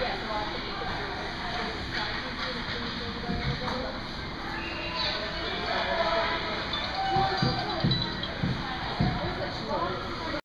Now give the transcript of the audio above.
Yes,